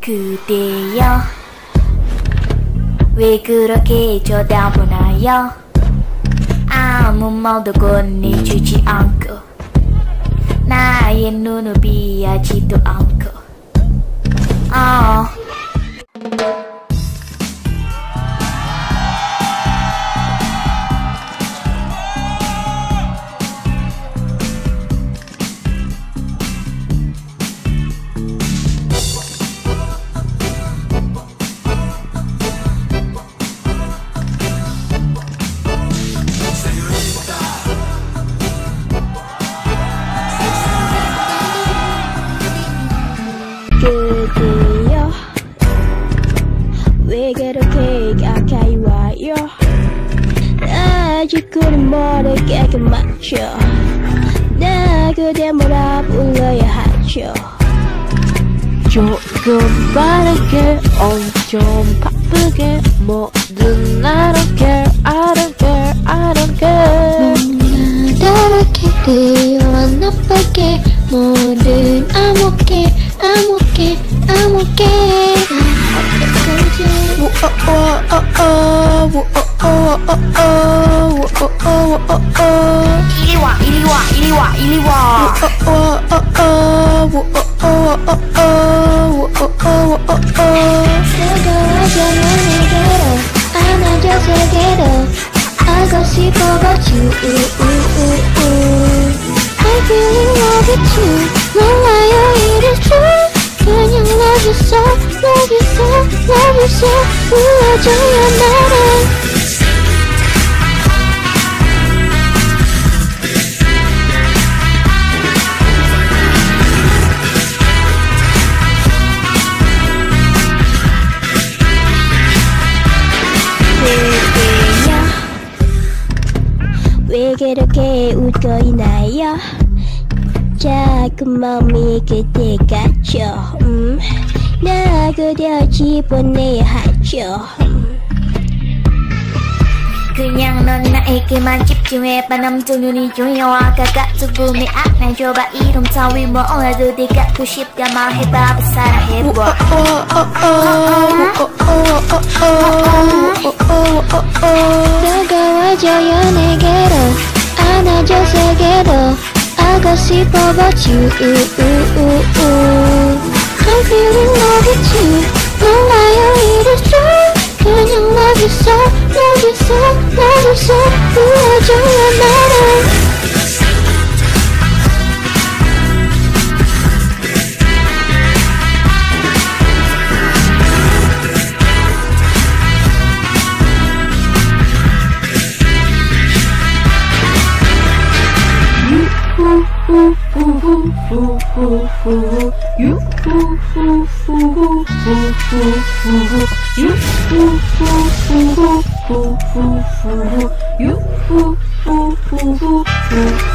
그대여 왜 그렇게 쳐다보나요? 아무 말도 건네주지 않고 나의 눈을 비하지도 않고 왜 그렇게 가까이 와요 아직 그는 모르게 맞죠. 나 그대 뭐라 불러야 하죠. 조금 빠르게 엄청 바쁘게 뭐든 I don't care I don't care I don't care. 다르게 그와 나쁘게 뭐든 아무게 아무게 이리 와 이리 와 이리 와 이리 와 뜨거워져요 내게로 안아줘 세게로 하고 싶어가지고 I really love you too 몰라요 it is true 그냥 love you so love you so love you so 불러줘요 나를 왜 그렇게 웃고 있나요? 자꾸 마음이 그때 같죠 음, 나 그려 집어내야 하죠 음. 그냥 넌 나에게만 집중해봐 넘두 눈이 조여와 가까운 꿈이 안아줘봐 이름 따위 몰라도 네 갖고 싶다 말해봐 사랑해봐 뜨거워져요 싶어 but you I really love you too 몰라요 true 그냥 love you so love you so love you so 불러줘요 you